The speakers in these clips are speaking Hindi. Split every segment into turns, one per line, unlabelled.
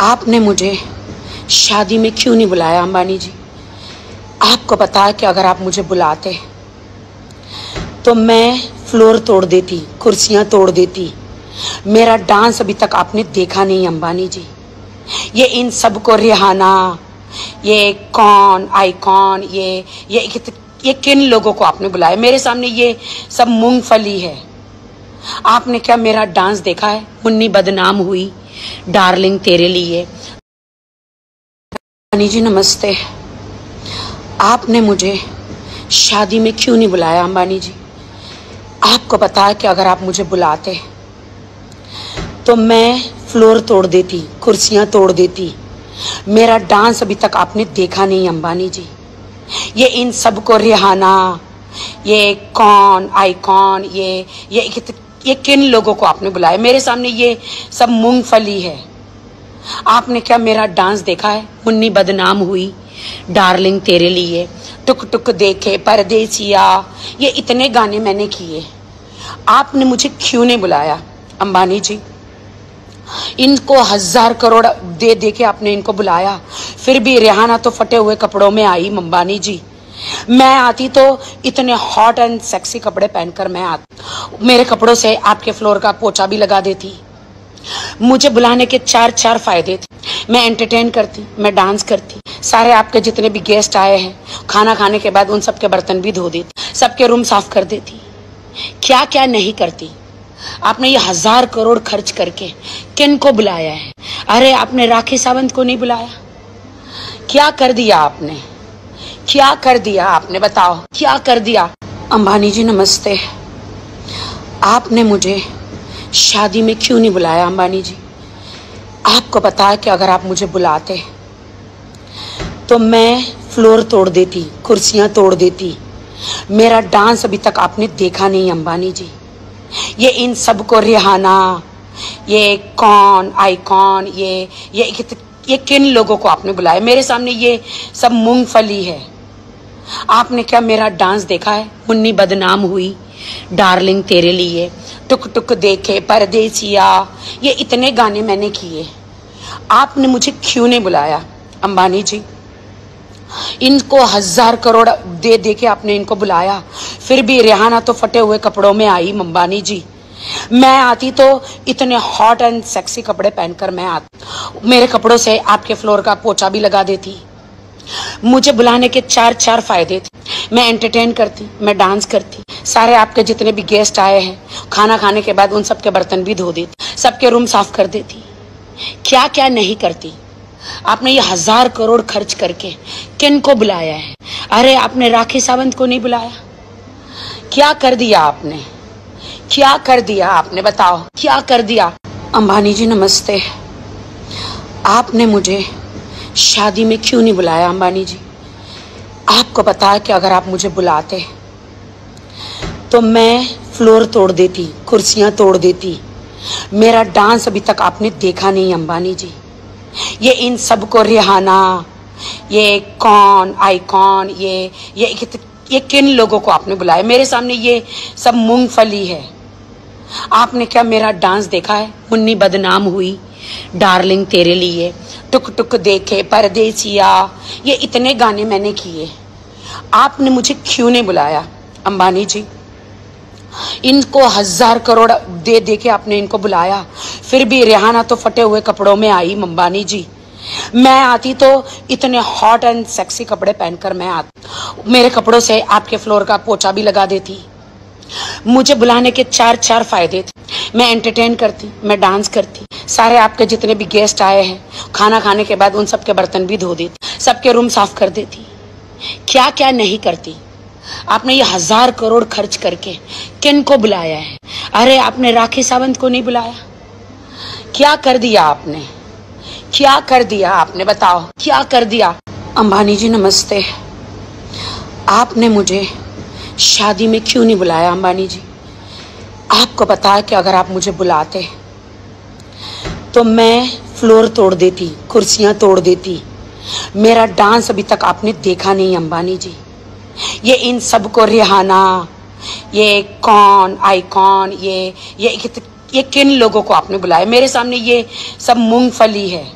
आपने मुझे शादी में क्यों नहीं बुलाया, अंबानी जी? आपको पता है कि अगर आप मुझे बुलाते तो मैं फ्लोर तोड़ देती, कुर्सियाँ तोड़ देती। मेरा डांस अभी तक आपने देखा नहीं, अंबानी जी। ये इन सबको रिहाना, ये कौन, आइकॉन, ये ये ये किन लोगों को आपने बुलाया? मेरे सामने ये सब मूंगफली है। आपने क्या मेरा डांस देखा है? मुन्नी बदनाम हुई डार्लिंग तेरे लिए। रानी जी, नमस्ते। आपने मुझे शादी में क्यों नहीं बुलाया, अंबानी जी? आपको है कि अगर आप मुझे बुलाते तो मैं फ्लोर तोड़ देती, कुर्सियाँ तोड़ देती। मेरा डांस अभी तक आपने देखा नहीं, अंबानी जी। ये इन सबको रिहाना, ये कौन, आइकॉन, ये ये ये किन लोगों को आपने बुलाया? मेरे सामने ये सब मूंगफली है। आपने क्या मेरा डांस देखा है? मुन्नी बदनाम हुई। डार्लिंग तेरे लिए। टुक टुक देखे परदेसिया। ये इतने गाने मैंने किए। आपने मुझे क्यों नहीं बुलाया? अंबानी जी, इनको हज़ार करोड़ दे दे के आपने इनको बुलाया। फिर भी रेहाना तो फटे हुए कपड़ों में आई अंबानी जी। मैं आती तो इतने हॉट एंड सेक्सी कपड़े पहनकर मैं आती। मेरे कपड़ों से आपके फ्लोर का पोचा भी लगा देती। मुझे बुलाने के चार चार फ़ायदे थे। मैं एंटरटेन करती, मैं डांस करती। सारे आपके जितने भी गेस्ट आए हैं, खाना खाने के बाद उन सबके बर्तन भी धो देती, सबके रूम साफ़ कर देती। क्या क्या नहीं करती? आपने ये हज़ार करोड़ खर्च करके किन को बुलाया है? अरे आपने राखी सावंत को नहीं बुलाया। क्या कर दिया आपने? क्या कर दिया आपने, बताओ। क्या कर दिया? अंबानी जी, नमस्ते। आपने मुझे शादी में क्यों नहीं बुलाया, अंबानी जी? आपको पता है कि अगर आप मुझे बुलाते तो मैं फ्लोर तोड़ देती, कुर्सियाँ तोड़ देती। मेरा डांस अभी तक आपने देखा नहीं, अंबानी जी। ये इन सबको रिहाना, ये कौन, आइकॉन, ये ये ये किन लोगों को आपने बुलाया? मेरे सामने ये सब मूंगफली है। आपने क्या मेरा डांस देखा है? मुन्नी बदनाम हुई। डार्लिंग तेरे लिए। टुक टुक देखे परदेसिया। ये इतने गाने मैंने किए। आपने मुझे क्यों नहीं बुलाया? अंबानी जी, इनको हज़ार करोड़ दे दे के आपने इनको बुलाया। फिर भी रेहाना तो फटे हुए कपड़ों में आई अंबानी जी। मैं आती तो इतने हॉट एंड सेक्सी कपड़े पहनकर मैं आती। मेरे कपड़ों से आपके फ्लोर का पोचा भी लगा देती। मुझे बुलाने के चार चार फ़ायदे थे। मैं एंटरटेन करती, मैं डांस करती। सारे आपके जितने भी गेस्ट आए हैं, खाना खाने के बाद उन सबके बर्तन भी धो देती, सबके रूम साफ़ कर देती। क्या क्या नहीं करती? आपने ये हज़ार करोड़ खर्च करके किन को बुलाया है? अरे, आपने राखी सावंत को नहीं बुलाया। क्या कर दिया आपने? क्या कर दिया आपने? बताओ, क्या कर दिया? अंबानी जी, नमस्ते। आपने मुझे शादी में क्यों नहीं बुलाया अंबानी जी? आपको पता है कि अगर आप मुझे बुलाते तो मैं फ्लोर तोड़ देती, कुर्सियाँ तोड़ देती। मेरा डांस अभी तक आपने देखा नहीं अंबानी जी। ये इन सबको रिहाना, ये कौन, आइकॉन, ये ये ये किन लोगों को आपने बुलाया? मेरे सामने ये सब मूंगफली है। आपने क्या मेरा डांस देखा है? मुन्नी बदनाम हुई, डार्लिंग तेरे लिए। टुक टुक देखे, परदेसिया, ये इतने गाने मैंने किए। आपने मुझे क्यों नहीं बुलाया, अंबानी जी? इनको हज़ार करोड़ दे दे के आपने इनको बुलाया। फिर भी रिहाना तो फटे हुए कपड़ों में आई अंबानी जी। मैं आती तो इतने हॉट एंड सेक्सी कपड़े पहनकर मैं आती। मेरे कपड़ों से आपके फ्लोर का पोचा भी लगा देती। मुझे बुलाने के चार चार फ़ायदे थे। मैं एंटरटेन करती, मैं डांस करती। सारे आपके जितने भी गेस्ट आए हैं, खाना खाने के बाद उन सबके बर्तन भी धो देती, सबके रूम साफ़ कर देती। क्या क्या नहीं करती? आपने ये हज़ार करोड़ खर्च करके किन को बुलाया है? अरे, आपने राखी सावंत को नहीं बुलाया? क्या कर दिया आपने? क्या कर दिया आपने? बताओ, क्या कर दिया? अंबानी जी, नमस्ते। आपने मुझे शादी में क्यों नहीं बुलाया अंबानी जी? आपको पता कि अगर आप मुझे बुलाते तो मैं फ्लोर तोड़ देती, कुर्सियाँ तोड़ देती। मेरा डांस अभी तक आपने देखा नहीं, अंबानी जी। ये इन सबको रिहाना, ये कौन, आइकॉन, ये ये ये किन लोगों को आपने बुलाया? मेरे सामने ये सब मूंगफली है।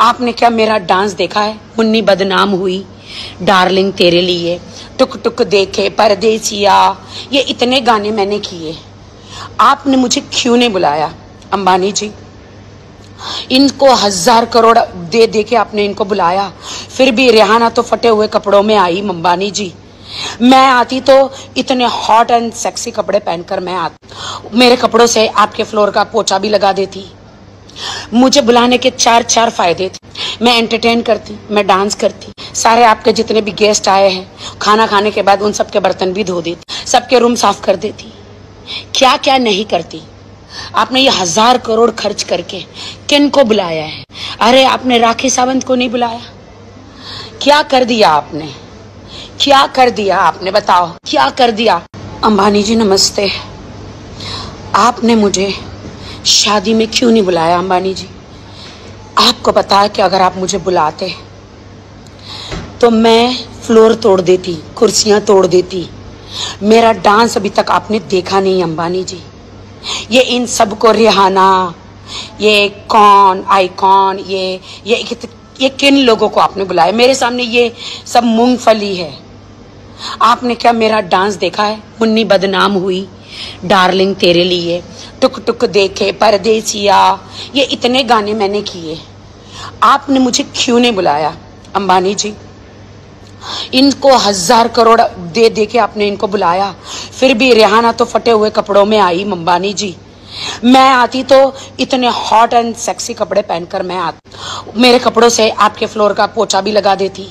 आपने क्या मेरा डांस देखा है? मुन्नी बदनाम हुई, डार्लिंग तेरे लिए टुक टुक देखे, परदेसिया, ये इतने गाने मैंने किए। आपने मुझे क्यों नहीं बुलाया, अंबानी जी? इनको हज़ार करोड़ दे दे के आपने इनको बुलाया, फिर भी रेहाना तो फटे हुए कपड़ों में आई अंबानी जी। मैं आती तो इतने हॉट एंड सेक्सी कपड़े पहनकर मैं आती। मेरे कपड़ों से आपके फ्लोर का पोचा भी लगा देती। मुझे बुलाने के चार चार फ़ायदे थे। मैं एंटरटेन करती, मैं डांस करती। सारे आपके जितने भी गेस्ट आए हैं, खाना खाने के बाद उन सबके बर्तन भी धो देती, सबके रूम साफ़ कर देती। क्या क्या नहीं करती। आपने ये हज़ार करोड़ खर्च करके किन को बुलाया है? अरे, आपने राखी सावंत को नहीं बुलाया? क्या कर दिया आपने? क्या कर दिया आपने, बताओ। क्या कर दिया? अंबानी जी, नमस्ते। आपने मुझे शादी में क्यों नहीं बुलाया, अंबानी जी? आपको पता है कि अगर आप मुझे बुलाते तो मैं फ्लोर तोड़ देती, कुर्सियाँ तोड़ देती मेरा डांस अभी तक आपने देखा नहीं, अंबानी जी। ये इन सबको रिहाना, ये कौन आईकॉन ये ये ये किन लोगों को आपने बुलाया? मेरे सामने ये सब मूंगफली है। आपने क्या मेरा डांस देखा है? मुन्नी बदनाम हुई, डार्लिंग तेरे लिए टुक टुक देखे परदेसिया। ये इतने गाने मैंने किए। आपने मुझे क्यों नहीं बुलाया, अंबानी जी? इनको हज़ार करोड़ दे दे के आपने इनको बुलाया। फिर भी रेहाना तो फटे हुए कपड़ों में आई अंबानी जी। मैं आती तो इतने हॉट एंड सेक्सी कपड़े पहनकर मैं आती। मेरे कपड़ों से आपके फ्लोर का पोचा भी लगा देती।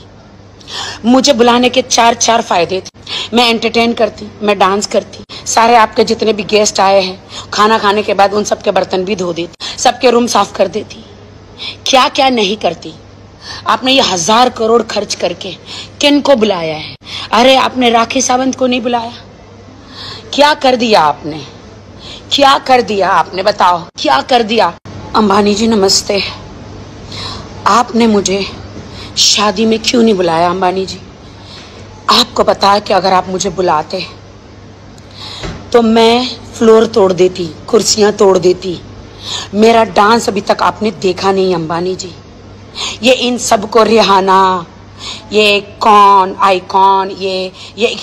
मुझे बुलाने के चार चार फ़ायदे थे। मैं एंटरटेन करती, मैं डांस करती। सारे आपके जितने भी गेस्ट आए हैं, खाना खाने के बाद उन सबके बर्तन भी धो देती, सबके रूम साफ़ कर देती। क्या क्या नहीं करती। आपने ये हज़ार करोड़ खर्च करके किन को बुलाया है? अरे, आपने राखी सावंत को नहीं बुलाया? क्या कर दिया आपने? क्या कर दिया आपने? बताओ, क्या कर दिया? अंबानी जी, नमस्ते। आपने मुझे शादी में क्यों नहीं बुलाया, अंबानी जी? आपको पता है कि अगर आप मुझे बुलाते तो मैं फ्लोर तोड़ देती, कुर्सियाँ तोड़ देती। मेरा डांस अभी तक आपने देखा नहीं, अंबानी जी। ये इन सबको रिहाना, ये कौन आईकॉन ये ये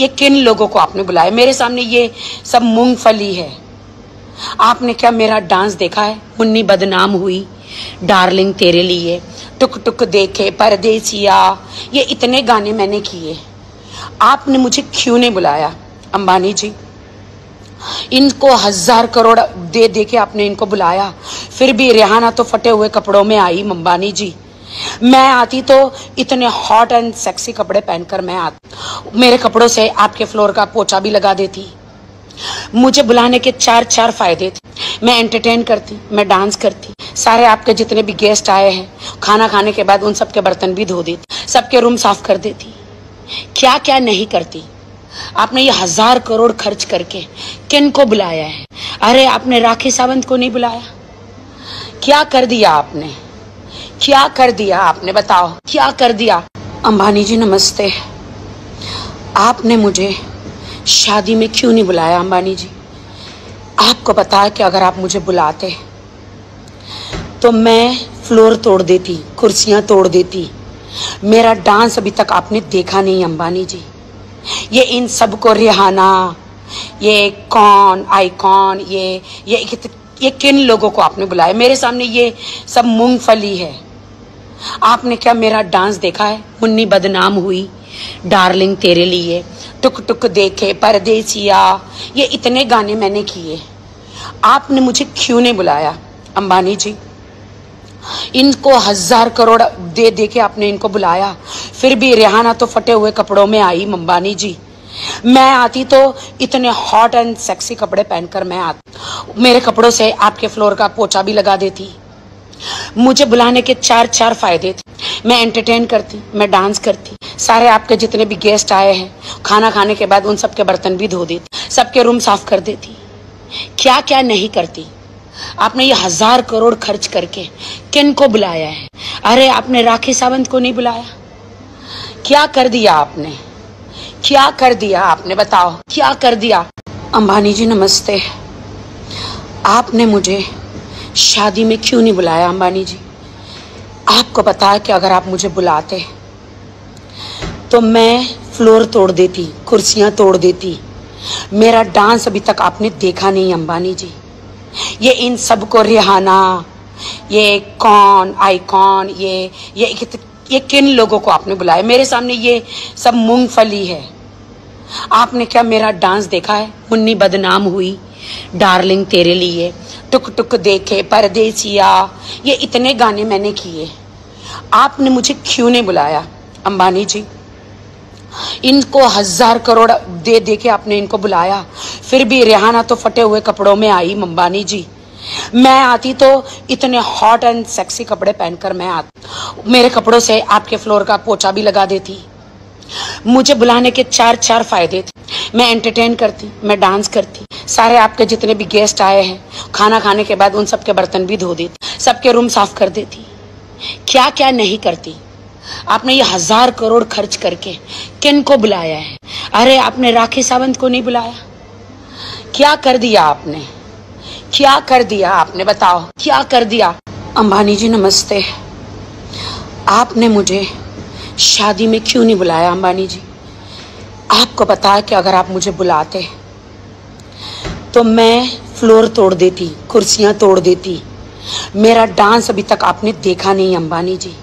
ये किन लोगों को आपने बुलाया? मेरे सामने ये सब मूंगफली है। आपने क्या मेरा डांस देखा है? मुन्नी बदनाम हुई, डार्लिंग तेरे लिए, टुक टुक देखे परदेसिया, ये इतने गाने मैंने किए। आपने मुझे क्यों नहीं बुलाया, अंबानी जी? इनको हज़ार करोड़ दे दे के आपने इनको बुलाया। फिर भी रेहाना तो फटे हुए कपड़ों में आई अंबानी जी। मैं आती तो इतने हॉट एंड सेक्सी कपड़े पहनकर मैं आती। मेरे कपड़ों से आपके फ्लोर का पोचा भी लगा देती। मुझे बुलाने के चार चार फ़ायदे थे। मैं एंटरटेन करती, मैं डांस करती। सारे आपके जितने भी गेस्ट आए हैं, खाना खाने के बाद उन सबके बर्तन भी धो देती, सबके रूम साफ़ कर देती। क्या क्या नहीं करती। आपने ये हज़ार करोड़ खर्च करके किन को बुलाया है? अरे, आपने राखी सावंत को नहीं बुलाया? क्या कर दिया आपने? क्या कर दिया आपने? बताओ, क्या कर दिया? अंबानी जी, नमस्ते। आपने मुझे शादी में क्यों नहीं बुलाया, अंबानी जी? आपको पता है कि अगर आप मुझे बुलाते तो मैं फ्लोर तोड़ देती, कुर्सियाँ तोड़ देती। मेरा डांस अभी तक आपने देखा नहीं, अंबानी जी। ये इन सबको रिहाना। ये कौन आईकॉन ये ये ये किन लोगों को आपने बुलाया? मेरे सामने ये सब मूंगफली है। आपने क्या मेरा डांस देखा है? मुन्नी बदनाम हुई। डार्लिंग तेरे लिए। टुक टुक देखे परदेसिया। ये इतने गाने मैंने किए। आपने मुझे क्यों नहीं बुलाया? अंबानी जी इनको हज़ार करोड़ दे दे के आपने इनको बुलाया। फिर भी रेहाना तो फटे हुए कपड़ों में आई अंबानी जी। मैं आती तो इतने हॉट एंड सेक्सी कपड़े पहनकर मैं आती। मेरे कपड़ों से आपके फ्लोर का पोचा भी लगा देती। मुझे बुलाने के चार चार फ़ायदे थे। मैं एंटरटेन करती, मैं डांस करती। सारे आपके जितने भी गेस्ट आए हैं, खाना खाने के बाद उन सबके बर्तन भी धो देती, सबके रूम साफ़ कर देती। क्या क्या नहीं करती। आपने ये हज़ार करोड़ खर्च करके किन को बुलाया है? अरे, आपने राखी सावंत को नहीं बुलाया? क्या कर दिया आपने? क्या कर दिया आपने? बताओ, क्या कर दिया? अंबानी जी, नमस्ते। आपने मुझे शादी में क्यों नहीं बुलाया, अंबानी जी? आपको पता है कि अगर आप मुझे बुलाते तो मैं फ्लोर तोड़ देती, कुर्सियाँ तोड़ देती। मेरा डांस अभी तक आपने देखा नहीं, अंबानी जी। ये इन सबको रिहाना, ये कौन, आइकॉन, ये ये ये किन लोगों को आपने बुलाया? मेरे सामने ये सब मूंगफली है। आपने क्या मेरा डांस देखा है? मुन्नी बदनाम हुई, डार्लिंग तेरे लिए टुक टुक देखे परदेसिया, ये इतने गाने मैंने किए। आपने मुझे क्यों नहीं बुलाया, अंबानी जी? इनको हज़ार करोड़ दे दे के आपने इनको बुलाया। फिर भी रेहाना तो फटे हुए कपड़ों में आई अंबानी जी। मैं आती तो इतने हॉट एंड सेक्सी कपड़े पहनकर मैं आती। मेरे कपड़ों से आपके फ्लोर का पोचा भी लगा देती। मुझे बुलाने के चार चार फ़ायदे थे। मैं एंटरटेन करती, मैं डांस करती। सारे आपके जितने भी गेस्ट आए हैं, खाना खाने के बाद उन सबके बर्तन भी धो देती, सबके रूम साफ़ कर देती। क्या क्या नहीं करती। आपने ये हज़ार करोड़ खर्च करके किन को बुलाया है? अरे, आपने राखी सावंत को नहीं बुलाया? क्या कर दिया आपने? क्या कर दिया आपने? बताओ, क्या कर दिया? अंबानी जी, नमस्ते। आपने मुझे शादी में क्यों नहीं बुलाया, अंबानी जी? आपको पता है कि अगर आप मुझे बुलाते तो मैं फ्लोर तोड़ देती, कुर्सियाँ तोड़ देती। मेरा डांस अभी तक आपने देखा नहीं, अंबानी जी।